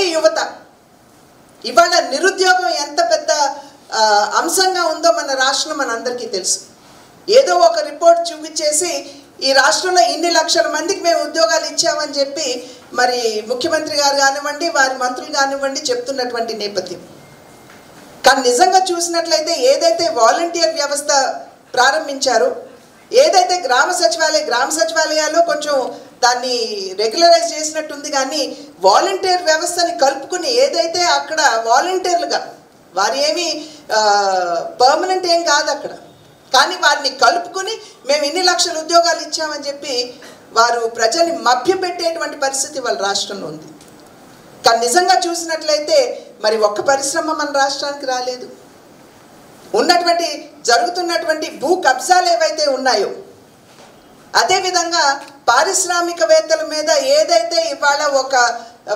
అదే యువత ఇవాళ నిరుద్యోగం ఎంత పెద్ద అంశంగా ఉందో మన రాష్ట్రం మనందరికీ తెలుసు. ఏదో ఒక రిపోర్ట్ చూపించేసి ఈ రాష్ట్రంలో ఇన్ని లక్షల మందికి మేము ఉద్యోగాలు ఇచ్చామని చెప్పి మరి ముఖ్యమంత్రి గారు కానివ్వండి వారి మంత్రులు కానివ్వండి చెప్తున్నటువంటి నేపథ్యం. కానీ నిజంగా చూసినట్లయితే ఏదైతే వాలంటీర్ వ్యవస్థ ప్రారంభించారో ఏదైతే గ్రామ సచివాలయ గ్రామ సచివాలయాల్లో కొంచెం దాన్ని రెగ్యులరైజ్ చేసినట్టుంది కానీ వాలంటీర్ వ్యవస్థని కలుపుకుని ఏదైతే అక్కడ వాలంటీర్లుగా వారు ఏమి పర్మనెంట్ ఏం కాదు అక్కడ. కానీ వారిని కలుపుకుని మేము ఇన్ని లక్షల ఉద్యోగాలు ఇచ్చామని చెప్పి వారు ప్రజల్ని మభ్యపెట్టేటువంటి పరిస్థితి వాళ్ళ రాష్ట్రంలో ఉంది. కానీ నిజంగా చూసినట్లయితే మరి ఒక్క పరిశ్రమ మన రాష్ట్రానికి రాలేదు. ఉన్నటువంటి జరుగుతున్నటువంటి భూ కబ్జాలు ఏవైతే ఉన్నాయో అదేవిధంగా పారిశ్రామికవేత్తల మీద ఏదైతే ఇవాళ ఒక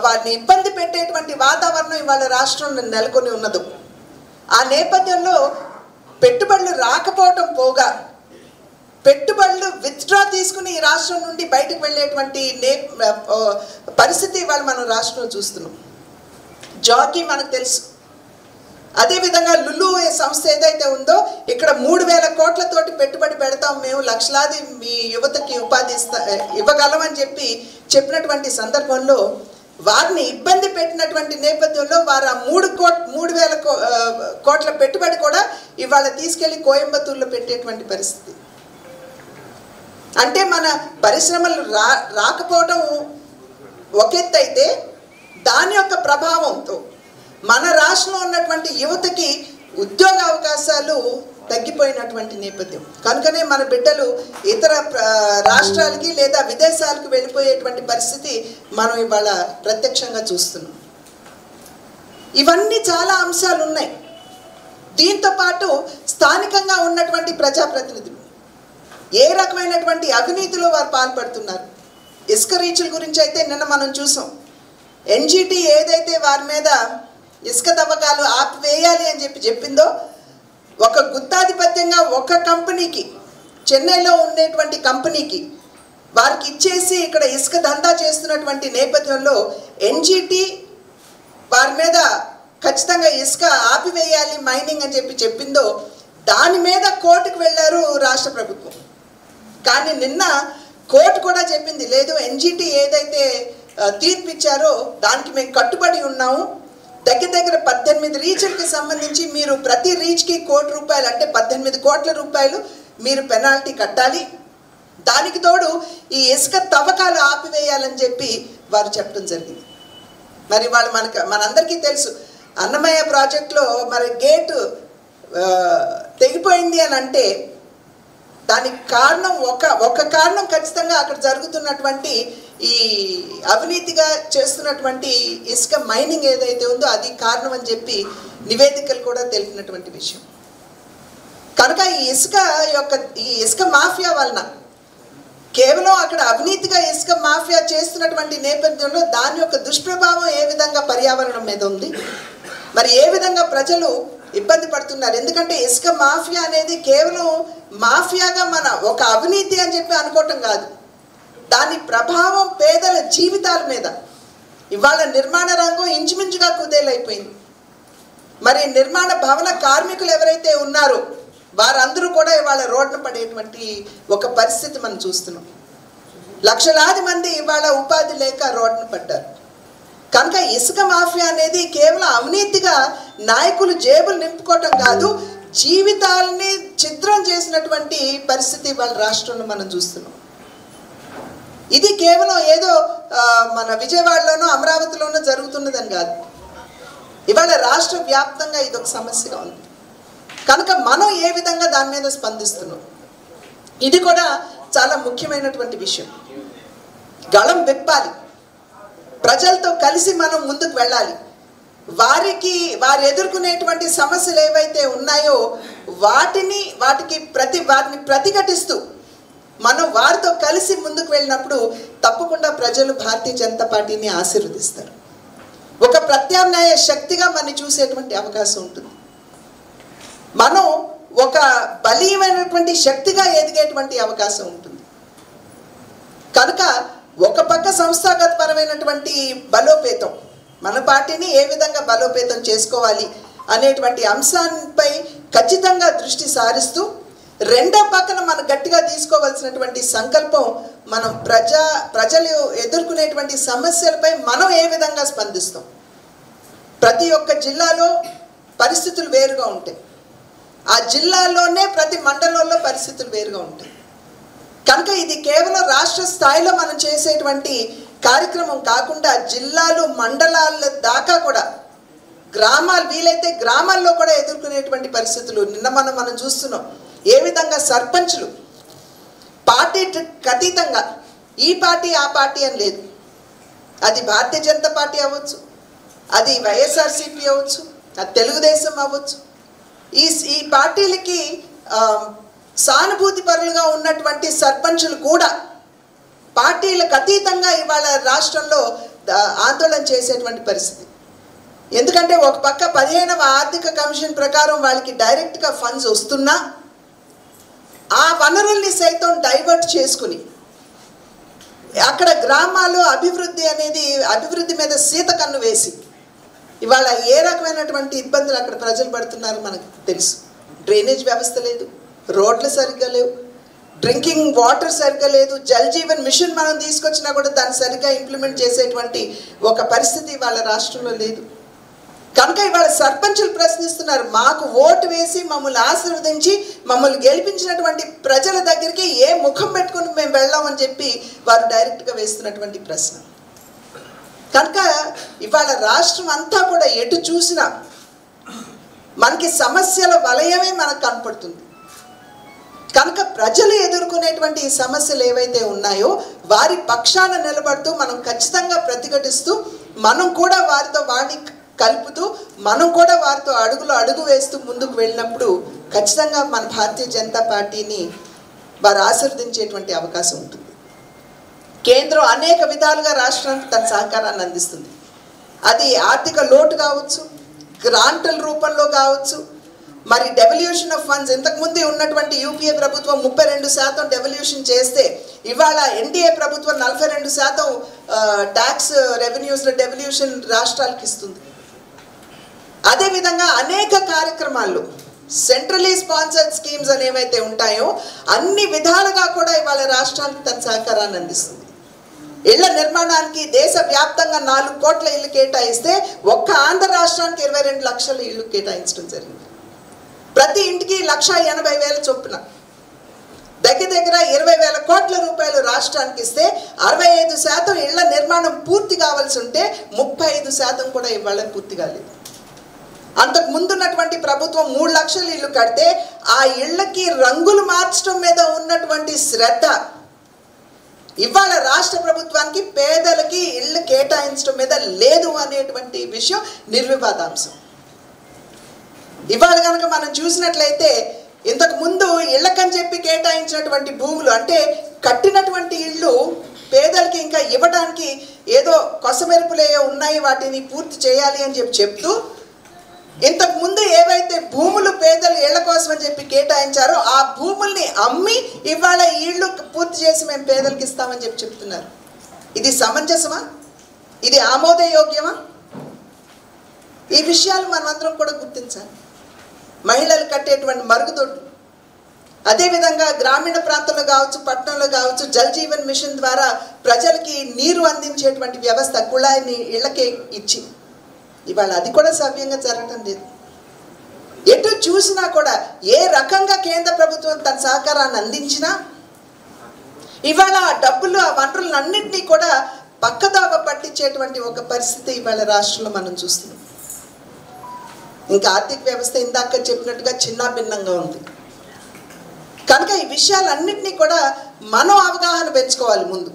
వారిని ఇబ్బంది పెట్టేటువంటి వాతావరణం ఇవాళ రాష్ట్రంలో నెలకొని ఉన్నదో ఆ నేపథ్యంలో పెట్టుబడులు రాకపోవటం పోగా పెట్టుబడులు విత్డ్రా తీసుకుని ఈ రాష్ట్రం నుండి బయటకు వెళ్ళేటువంటి నే పరిస్థితి ఇవాళ మనం రాష్ట్రంలో చూస్తున్నాం. జాకీ మనకు తెలుసు. అదేవిధంగా లులు సంస్థ ఏదైతే ఉందో ఇక్కడ మూడు వేల కోట్లతోటి పెట్టుబడి పెడతాం మేము లక్షలాది మీ యువతకి ఉపాధి ఇవ్వగలమని చెప్పి చెప్పినటువంటి సందర్భంలో వారిని ఇబ్బంది పెట్టినటువంటి నేపథ్యంలో వారు ఆ మూడు కోట్ మూడు వేల కో- కోట్ల పెట్టుబడి కూడా ఇవాళ తీసుకెళ్ళి కోయంబత్తూరులో పెట్టేటువంటి పరిస్థితి. అంటే మన పరిశ్రమలు రా రాకపోవడం ఒక ఎత్తు అయితే దాని యొక్క ప్రభావంతో మన రాష్ట్రంలో ఉన్నటువంటి యువతకి ఉద్యోగ అవకాశాలు తగ్గిపోయినటువంటి నేపథ్యం. కనుకనే మన బిడ్డలు ఇతర రాష్ట్రాలకి లేదా విదేశాలకు వెళ్ళిపోయేటువంటి పరిస్థితి మనం ఇవాళ ప్రత్యక్షంగా చూస్తున్నాం. ఇవన్నీ చాలా అంశాలు ఉన్నాయి. దీంతో పాటు స్థానికంగా ఉన్నటువంటి ప్రజాప్రతినిధులు ఏ రకమైనటువంటి అవినీతిలో వారు పాల్పడుతున్నారు? ఇసుక రీచుల గురించి అయితే నిన్న మనం చూసాం. ఎన్జిటి ఏదైతే వారి మీద ఇసుక తవ్వకాలు ఆపివేయాలి అని చెప్పి చెప్పిందో ఒక గుత్తాధిపత్యంగా ఒక కంపెనీకి చెన్నైలో ఉండేటువంటి కంపెనీకి వారికి ఇచ్చేసి ఇక్కడ ఇసుక దందా చేస్తున్నటువంటి నేపథ్యంలో ఎన్జిటి వారి మీద ఖచ్చితంగా ఇసుక ఆపివేయాలి మైనింగ్ అని చెప్పి చెప్పిందో దాని మీద కోర్టుకు వెళ్ళారు రాష్ట్ర ప్రభుత్వం. కానీ నిన్న కోర్టు కూడా చెప్పింది లేదు ఎన్జిటి ఏదైతే తీర్పిచ్చారో తీర్పు ఇచ్చారో దానికి మేము కట్టుబడి ఉన్నాము. దగ్గర దగ్గర పద్దెనిమిది రీచ్లకి సంబంధించి మీరు ప్రతి రీచ్కి కోటి రూపాయలు అంటే పద్దెనిమిది కోట్ల రూపాయలు మీరు పెనాల్టీ కట్టాలి. దానికి తోడు ఈ ఇసుక తవ్వకాలు ఆపివేయాలని చెప్పి వారు చెప్పడం జరిగింది. మరి వాళ్ళు మనకు మనందరికీ తెలుసు అన్నమయ్య ప్రాజెక్టులో మరి గేటు తెగిపోయింది అని అంటే దానికి కారణం ఒక ఒక కారణం ఖచ్చితంగా అక్కడ జరుగుతున్నటువంటి ఈ అవినీతిగా చేస్తున్నటువంటి ఇసుక మైనింగ్ ఏదైతే ఉందో అది కారణం అని చెప్పి నివేదికలు కూడా తెలిపినటువంటి విషయం. కనుక ఈ ఇసుక యొక్క ఈ ఇసుక మాఫియా వలన కేవలం అక్కడ అవినీతిగా ఇసుక మాఫియా చేస్తున్నటువంటి నేపథ్యంలో దాని యొక్క దుష్ప్రభావం ఏ విధంగా పర్యావరణం మీద ఉంది? మరి ఏ విధంగా ప్రజలు ఇబ్బంది పడుతున్నారు? ఎందుకంటే ఇసుక మాఫియా అనేది కేవలం మాఫియాగా మన ఒక అవినీతి అని చెప్పి అనుకోవటం కాదు. దాని ప్రభావం పేదల జీవితాల మీద. ఇవాళ నిర్మాణ రంగం ఇంచుమించుగా కుదేలైపోయింది. మరి నిర్మాణ భవన కార్మికులు ఎవరైతే ఉన్నారో వారందరూ కూడా ఇవాళ రోడ్డున పడేటువంటి ఒక పరిస్థితి మనం చూస్తున్నాం. లక్షలాది మంది ఇవాళ ఉపాధి లేక రోడ్డును పడ్డారు. కనుక ఇసుక మాఫియా అనేది కేవలం అవినీతిగా నాయకులు జేబులు నింపుకోవటం కాదు జీవితాలని చిత్రం చేసినటువంటి పరిస్థితి వాళ్ళ రాష్ట్రంలో మనం చూస్తున్నాం. ఇది కేవలం ఏదో మన విజయవాడలోనో అమరావతిలోనో జరుగుతున్నదని కాదు. ఇవాళ రాష్ట్ర వ్యాప్తంగా ఇది ఒక సమస్యగా ఉంది. కనుక మనం ఏ విధంగా దాని మీద స్పందిస్తున్నాం? ఇది కూడా చాలా ముఖ్యమైనటువంటి విషయం. గళం విప్పాలి. ప్రజలతో కలిసి మనం ముందుకు వెళ్ళాలి. వారికి వారు ఎదుర్కొనేటువంటి సమస్యలు ఏవైతే ఉన్నాయో వాటిని వాటికి ప్రతి వాటిని ప్రతిఘటిస్తూ మనం వారితో కలిసి ముందుకు వెళ్ళినప్పుడు తప్పకుండా ప్రజలు భారతీయ జనతా పార్టీని ఆశీర్వదిస్తారు. ఒక ప్రత్యామ్నాయ శక్తిగా మనం చూసేటువంటి అవకాశం ఉంటుంది. మనం ఒక బలీయమైనటువంటి శక్తిగా ఎదిగేటువంటి అవకాశం ఉంటుంది. కనుక ఒక పక్క సంస్థాగతపరమైనటువంటి బలోపేతం మన పార్టీని ఏ విధంగా బలోపేతం చేసుకోవాలి అనేటువంటి అంశాన్నిపై ఖచ్చితంగా దృష్టి సారిస్తూ రెండో పక్కన మనం గట్టిగా తీసుకోవాల్సినటువంటి సంకల్పం మనం ప్రజా ప్రజలు ఎదుర్కొనేటువంటి సమస్యలపై మనం ఏ విధంగా స్పందిస్తాం? ప్రతి ఒక్క జిల్లాలో పరిస్థితులు వేరుగా ఉంటాయి. ఆ జిల్లాలోనే ప్రతి మండలంలో పరిస్థితులు వేరుగా ఉంటాయి. కనుక ఇది కేవలం రాష్ట్ర స్థాయిలో మనం చేసేటువంటి కార్యక్రమం కాకుండా జిల్లాలు మండలాల దాకా కూడా గ్రామాలు వీలైతే గ్రామాల్లో కూడా ఎదుర్కొనేటువంటి పరిస్థితులు. నిన్న మనం మనం చూస్తున్నాం. ఏ విధంగా సర్పంచ్లు? పార్టీ అతీతంగా ఈ పార్టీ ఆ పార్టీ అని లేదు. అది భారతీయ జనతా పార్టీ అవ్వచ్చు. అది వైఎస్ఆర్సీపీ అవ్వచ్చు. అది తెలుగుదేశం అవ్వచ్చు. ఈ ఈ పార్టీలకి సానుభూతి పరులుగా ఉన్నటువంటి సర్పంచులు కూడా పార్టీలకు అతీతంగా ఇవాళ రాష్ట్రంలో ఆందోళన చేసేటువంటి పరిస్థితి. ఎందుకంటే ఒక పక్క పదిహేనవ ఆర్థిక కమిషన్ ప్రకారం వాళ్ళకి డైరెక్ట్గా ఫండ్స్ వస్తున్నా ఆ వనరుల్ని సైతం డైవర్ట్ చేసుకుని అక్కడ గ్రామాలు అభివృద్ధి అనేది అభివృద్ధి మీద సీత కన్ను వేసి ఇవాళ ఏ రకమైనటువంటి ఇబ్బందులు అక్కడ ప్రజలు పడుతున్నారో మనకు తెలుసు. డ్రైనేజ్ వ్యవస్థ లేదు రోడ్లు సరిగ్గా లేవు డ్రింకింగ్ వాటర్ సరిగ్గా లేదు జల్ జీవన్ మిషన్ మనం తీసుకొచ్చినా కూడా దాన్ని సరిగ్గా ఇంప్లిమెంట్ చేసేటువంటి ఒక పరిస్థితి వాళ్ళ రాష్ట్రంలో లేదు. కనుక ఇవాళ సర్పంచులు ప్రశ్నిస్తున్నారు. మాకు ఓటు వేసి మమ్మల్ని ఆశీర్వదించి మమ్మల్ని గెలిపించినటువంటి ప్రజల దగ్గరికి ఏ ముఖం పెట్టుకుని మేము వెళ్ళామని చెప్పి వారు డైరెక్ట్గా వేస్తున్నటువంటి ప్రశ్న. కనుక ఇవాళ రాష్ట్రం అంతా కూడా ఎటు చూసినా మనకి సమస్యల వలయమే మనకు కనపడుతుంది. కనుక ప్రజలు ఎదుర్కొనేటువంటి ఈ సమస్యలు ఏవైతే ఉన్నాయో వారి పక్షాన నిలబడుతూ మనం ఖచ్చితంగా ప్రతిఘటిస్తూ మనం కూడా వారితో వాడిని కలుపుతూ మనం కూడా వారితో అడుగులు అడుగు వేస్తూ ముందుకు వెళ్ళినప్పుడు ఖచ్చితంగా మన భారతీయ జనతా పార్టీని వారు ఆశీర్వదించేటువంటి అవకాశం ఉంటుంది. కేంద్రం అనేక విధాలుగా రాష్ట్రానికి తన సహకారాన్ని అందిస్తుంది. అది ఆర్థిక లోటు కావచ్చు గ్రాంట్ల రూపంలో కావచ్చు మరి డెవల్యూషన్ ఆఫ్ ఫండ్స్ ఇంతకుముందు ఉన్నటువంటి యూపీఏ ప్రభుత్వం ముప్పై రెండు శాతం డెవల్యూషన్ చేస్తే ఇవాళ ఎన్డీఏ ప్రభుత్వం నలభై రెండు శాతం ట్యాక్స్ రెవెన్యూస్లో డెవల్యూషన్ రాష్ట్రాలకు ఇస్తుంది. అదేవిధంగా అనేక కార్యక్రమాలు సెంట్రలీ స్పాన్సర్డ్ స్కీమ్స్ అని ఏవైతే ఉంటాయో అన్ని విధాలుగా కూడా ఇవాళ రాష్ట్రానికి తన సహకారాన్ని అందిస్తుంది. ఇళ్ళ నిర్మాణానికి దేశవ్యాప్తంగా నాలుగు కోట్ల ఇల్లు కేటాయిస్తే ఒక్క ఆంధ్ర రాష్ట్రానికి ఇరవై రెండు లక్షల ఇల్లు కేటాయించడం జరిగింది. ప్రతి ఇంటికి లక్ష ఎనభై వేల చొప్పున. దగ్గర దగ్గర ఇరవై వేల కోట్ల రూపాయలు రాష్ట్రానికి ఇస్తే అరవై ఐదు శాతం ఇళ్ళ నిర్మాణం పూర్తి కావాల్సి ఉంటే ముప్పై ఐదు శాతం కూడా ఇవాళ పూర్తి కాలేదు. అంతకు ముందున్నటువంటి ప్రభుత్వం మూడు లక్షల ఇల్లు కడితే ఆ ఇళ్ళకి రంగులు మార్చడం మీద ఉన్నటువంటి శ్రద్ధ ఇవాళ రాష్ట్ర ప్రభుత్వానికి పేదలకి ఇళ్ళు కేటాయించడం మీద లేదు అనేటువంటి విషయం నిర్వివాదాంశం. ఇవాళ కనుక మనం చూసినట్లయితే ఇంతకు ముందు ఇళ్ళకని చెప్పి కేటాయించినటువంటి భూములు అంటే కట్టినటువంటి ఇళ్ళు పేదలకి ఇంకా ఇవ్వడానికి ఏదో కొసమెరుపులే ఉన్నాయి వాటిని పూర్తి చేయాలి అని చెప్పి చెప్తూ ఇంతకు ముందు ఏవైతే భూములు పేదలు ఇళ్ళ కోసం అని చెప్పి కేటాయించారో ఆ భూముల్ని అమ్మి ఇవాళ ఇళ్ళు పూర్తి చేసి మేము పేదలకు ఇస్తామని చెప్పి చెప్తున్నారు. ఇది సమంజసమా? ఇది ఆమోదయోగ్యమా? ఈ విషయాలు మనమందరం కూడా గుర్తించాలి. మహిళలు కట్టేటువంటి మరుగుదొడ్లు అదేవిధంగా గ్రామీణ ప్రాంతంలో కావచ్చు పట్టణంలో కావచ్చు జల్ జీవన్ మిషన్ ద్వారా ప్రజలకి నీరు అందించేటువంటి వ్యవస్థ కుళాయిని ఇళ్ళకే ఇచ్చింది. ఇవాళ అది కూడా సవ్యంగా జరగటం లేదు. ఎటు చూసినా కూడా ఏ రకంగా కేంద్ర ప్రభుత్వం తన సహకారాన్ని అందించినా ఇవాళ ఆ డబ్బులు ఆ వనరులను అన్నింటినీ కూడా పక్కదావ పట్టించేటువంటి ఒక పరిస్థితి ఇవాళ రాష్ట్రంలో మనం చూస్తున్నాం. ఇంకా ఆర్థిక వ్యవస్థ ఇందాక చెప్పినట్టుగా చిన్న భిన్నంగా ఉంది. కనుక ఈ విషయాలన్నింటినీ కూడా మనం అవగాహన పెంచుకోవాలి ముందు.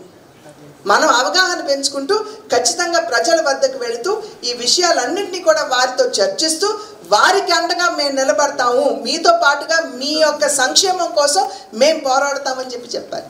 మనం అవగాహన పెంచుకుంటూ ఖచ్చితంగా ప్రజల వద్దకు వెళుతూ ఈ విషయాలన్నింటినీ కూడా వారితో చర్చిస్తూ వారికి అండగా మేము నిలబడతాము. మీతో పాటుగా మీ యొక్క సంక్షేమం కోసం మేము పోరాడతామని చెప్పి చెప్పాలి.